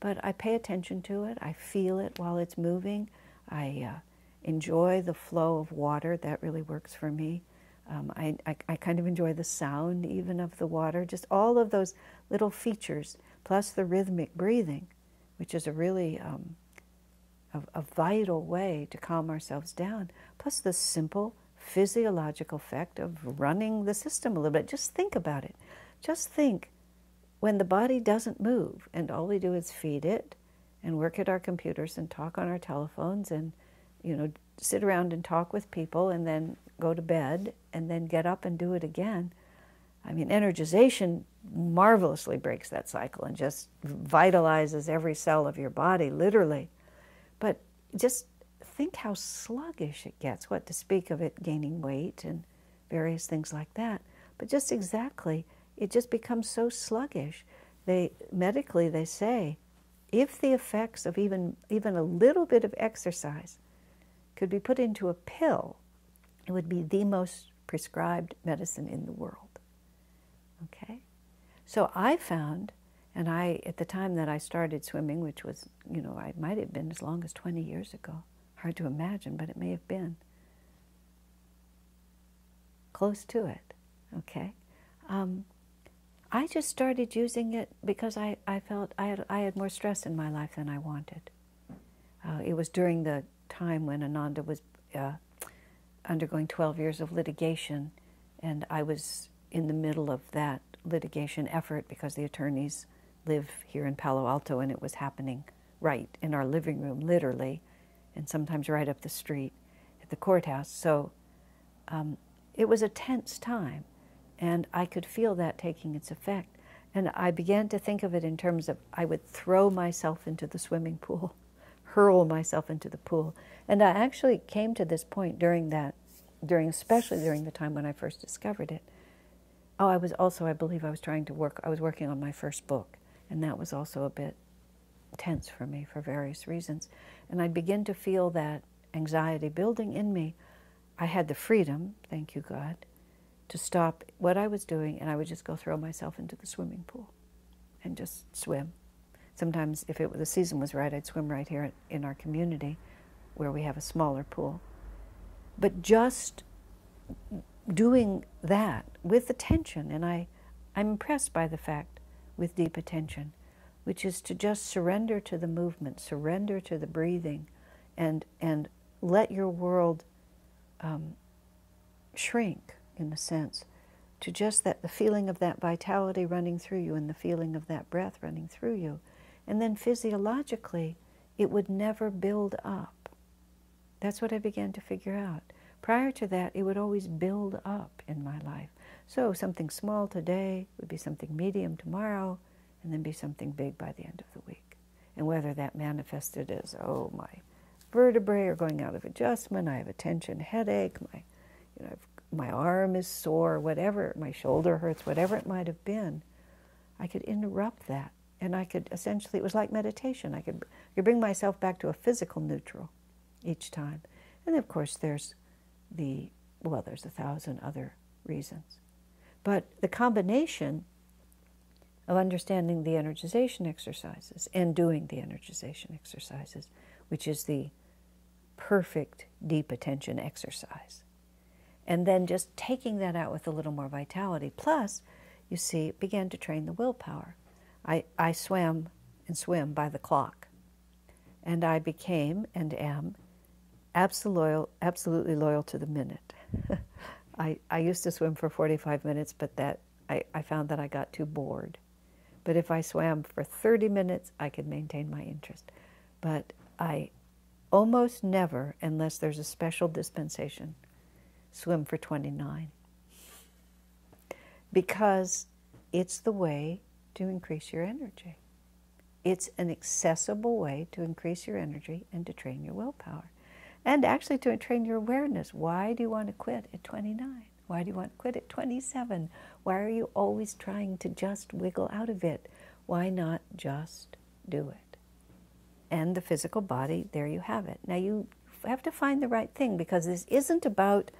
but I pay attention to it. I feel it while it's moving. I uh, enjoy the flow of water. That really works for me. Um, I, I, I, kind of enjoy the sound even of the water, just all of those little features, plus the rhythmic breathing, which is a really um, a, a vital way to calm ourselves down, plus the simple physiological effect of running the system a little bit. Just think about it. Just think when the body doesn't move and all we do is feed it and work at our computers and talk on our telephones and you know sit around and talk with people and then go to bed and then get up and do it again. I mean, energization marvelously breaks that cycle and just vitalizes every cell of your body, literally. Just think how sluggish it gets, what to speak of it gaining weight and various things like that. But just exactly, it just becomes so sluggish. They medically they say if the effects of even even a little bit of exercise could be put into a pill, it would be the most prescribed medicine in the world. Okay? So I found and I, at the time that I started swimming, which was, you know, I might have been as long as 20 years ago. Hard to imagine, but it may have been. Close to it, okay? Um, I just started using it because I, I felt I had, I had more stress in my life than I wanted. Uh, it was during the time when Ananda was uh, undergoing 12 years of litigation, and I was in the middle of that litigation effort because the attorneys live here in Palo Alto, and it was happening right in our living room, literally, and sometimes right up the street at the courthouse. So um, it was a tense time, and I could feel that taking its effect. And I began to think of it in terms of I would throw myself into the swimming pool, hurl myself into the pool. And I actually came to this point during that, during especially during the time when I first discovered it. Oh, I was also, I believe I was trying to work, I was working on my first book. And that was also a bit tense for me for various reasons. And I'd begin to feel that anxiety building in me. I had the freedom, thank you God, to stop what I was doing and I would just go throw myself into the swimming pool and just swim. Sometimes, if it, the season was right, I'd swim right here in our community where we have a smaller pool. But just doing that with attention, and I, I'm impressed by the fact with deep attention, which is to just surrender to the movement, surrender to the breathing, and and let your world um, shrink in a sense to just that the feeling of that vitality running through you and the feeling of that breath running through you. And then physiologically it would never build up. That's what i began to figure out. Prior to that it would always build up in my life so something small today would be something medium tomorrow and then be something big by the end of the week. And whether that manifested as oh my vertebrae are going out of adjustment i have a tension headache my you know my arm is sore whatever my shoulder hurts whatever it might have been i could interrupt that. And i could essentially it was like meditation. I could, I could bring myself back to a physical neutral each time. And of course there's the well there's a thousand other reasons but the combination of understanding the energization exercises and doing the energization exercises, which is the perfect deep attention exercise. And then just taking that out with a little more vitality. Plus, you see, it began to train the willpower. I, I swam and swim by the clock. And I became and am absolutely loyal, absolutely loyal to the minute. I, I used to swim for 45 minutes, but that I, I found that I got too bored. But if I swam for 30 minutes, I could maintain my interest. But I almost never, unless there's a special dispensation, swim for 29. Because it's the way to increase your energy. It's an accessible way to increase your energy and to train your willpower. And actually to train your awareness. Why do you want to quit at 29? Why do you want to quit at 27? Why are you always trying to just wiggle out of it? Why not just do it? And the physical body, there you have it. Now you have to find the right thing because this isn't about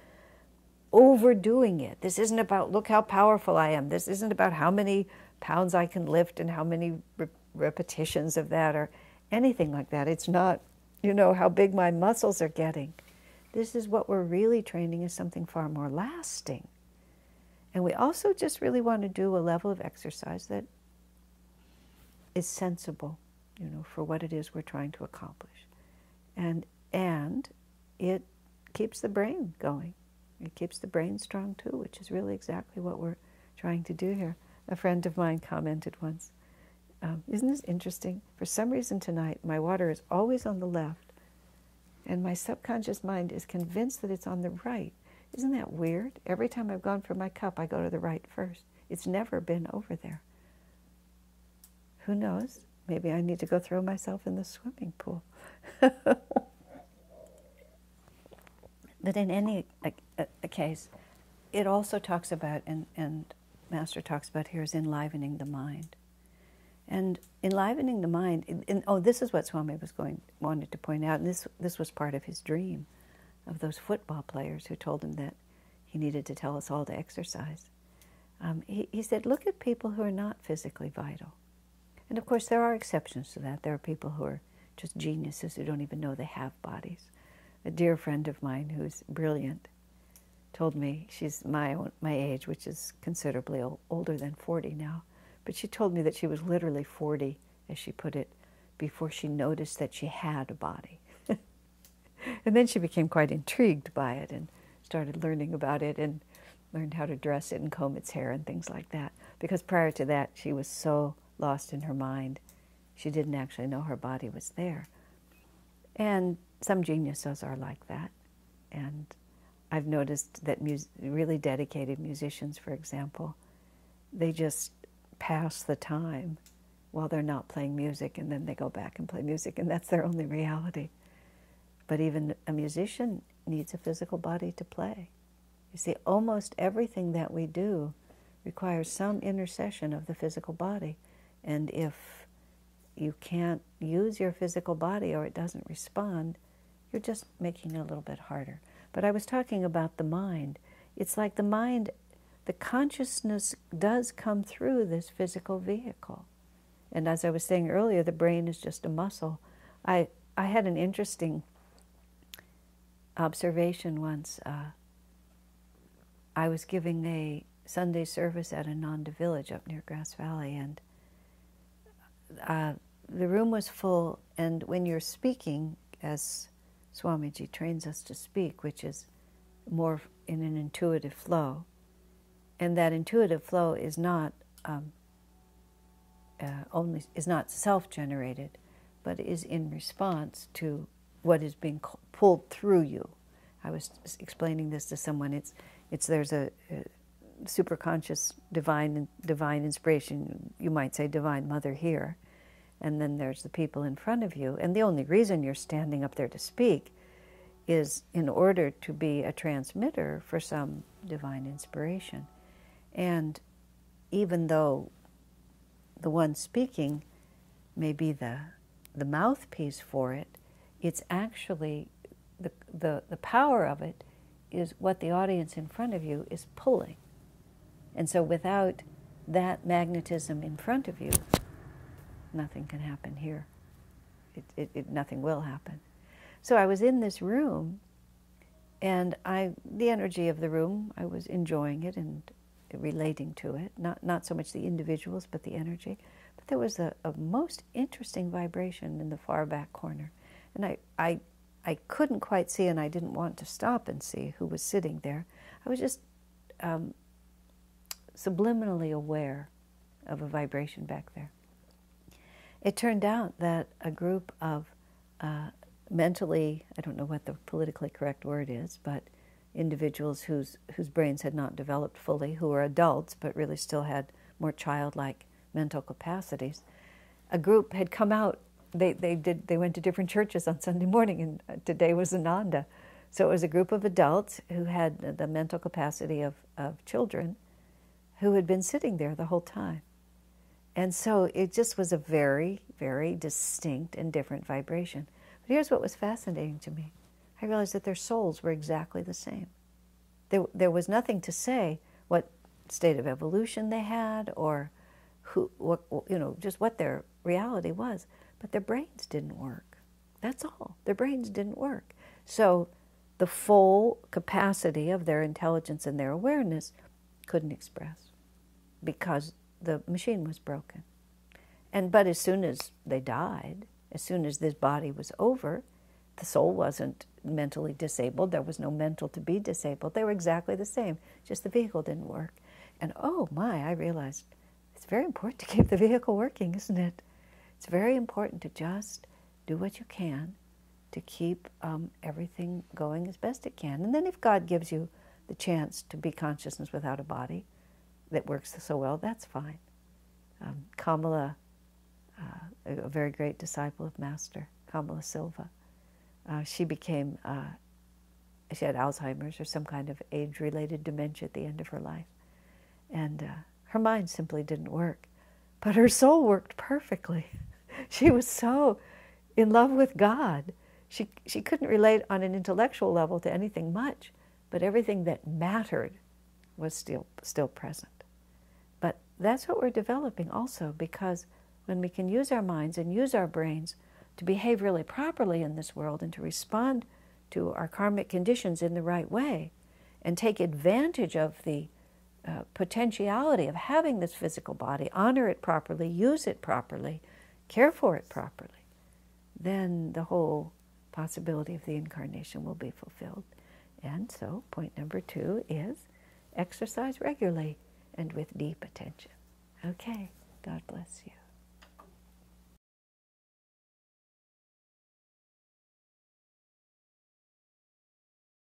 overdoing it. This isn't about, look how powerful I am. This isn't about how many pounds I can lift and how many re- repetitions of that or anything like that. It's not, you know, how big my muscles are getting. This is what we're really training is something far more lasting. And we also just really want to do a level of exercise that is sensible, you know, for what it is we're trying to accomplish. And and it keeps the brain going. It keeps the brain strong too, which is really exactly what we're trying to do here. A friend of mine commented once, um, Isn't this interesting? For some reason tonight, my water is always on the left, and my subconscious mind is convinced that it's on the right. Isn't that weird? Every time I've gone for my cup, I go to the right first. It's never been over there. Who knows? Maybe I need to go throw myself in the swimming pool. but in any a, a, a case, it also talks about, and, and Master talks about here, is enlivening the mind. And enlivening the mind, and, oh, this is what Swami was going wanted to point out, and this this was part of his dream of those football players who told him that he needed to tell us all to exercise. Um, he, he said, look at people who are not physically vital. And of course, there are exceptions to that. There are people who are just geniuses who don't even know they have bodies. A dear friend of mine who's brilliant told me, she's my, my age, which is considerably old, older than 40 now, but she told me that she was literally 40, as she put it, before she noticed that she had a body. and then she became quite intrigued by it and started learning about it and learned how to dress it and comb its hair and things like that. Because prior to that, she was so lost in her mind, she didn't actually know her body was there. And some geniuses are like that. And I've noticed that really dedicated musicians, for example, they just pass the time while they're not playing music and then they go back and play music, and that's their only reality. But even a musician needs a physical body to play. You see, almost everything that we do requires some intercession of the physical body. And if you can't use your physical body or it doesn't respond, you're just making it a little bit harder. But I was talking about the mind. It's like the mind, the consciousness does come through this physical vehicle. And as I was saying earlier, the brain is just a muscle. I, I had an interesting observation once. Uh, I was giving a Sunday service at Ananda Village up near Grass Valley, and uh, the room was full. And when you're speaking, as Swamiji trains us to speak, which is more in an intuitive flow. And that intuitive flow is not um, uh, only is not self-generated, but is in response to what is being pulled through you. I was explaining this to someone. It's it's there's a, a superconscious divine divine inspiration. You might say divine mother here, and then there's the people in front of you. And the only reason you're standing up there to speak is in order to be a transmitter for some divine inspiration. And even though the one speaking may be the, the mouthpiece for it, it's actually the, the, the power of it is what the audience in front of you is pulling. And so without that magnetism in front of you, nothing can happen here. It, it, it, nothing will happen. So I was in this room, and I, the energy of the room, I was enjoying it and relating to it. Not not so much the individuals, but the energy. But there was a, a most interesting vibration in the far back corner, and I, I I couldn't quite see, and I didn't want to stop and see who was sitting there. I was just um, subliminally aware of a vibration back there. It turned out that a group of uh, mentally, I don't know what the politically correct word is, but individuals whose, whose brains had not developed fully, who were adults but really still had more childlike mental capacities, a group had come out. They, they, did, they went to different churches on Sunday morning, and uh, today was Ananda. So it was a group of adults who had the mental capacity of, of children who had been sitting there the whole time. And so it just was a very, very distinct and different vibration. But here's what was fascinating to me I realized that their souls were exactly the same. There, there was nothing to say what state of evolution they had or who, what, you know, just what their reality was. But their brains didn't work. That's all. Their brains didn't work. So the full capacity of their intelligence and their awareness couldn't express because the machine was broken. And but as soon as they died, as soon as this body was over, the soul wasn't mentally disabled. There was no mental to be disabled. They were exactly the same, just the vehicle didn't work. And oh my, I realized it's very important to keep the vehicle working, isn't it? It's very important to just do what you can to keep um, everything going as best it can. And then if God gives you the chance to be consciousness without a body, that works so well, that's fine. Um, Kamala, uh, a very great disciple of Master, Kamala Silva, uh, she became, uh, she had Alzheimer's or some kind of age related dementia at the end of her life. And uh, her mind simply didn't work. But her soul worked perfectly. she was so in love with God. She, she couldn't relate on an intellectual level to anything much, but everything that mattered was still, still present. But that's what we're developing also because when we can use our minds and use our brains to behave really properly in this world and to respond to our karmic conditions in the right way and take advantage of the uh, potentiality of having this physical body, honor it properly, use it properly, care for it properly, then the whole possibility of the incarnation will be fulfilled. And so, point number two is exercise regularly and with deep attention. Okay, God bless you.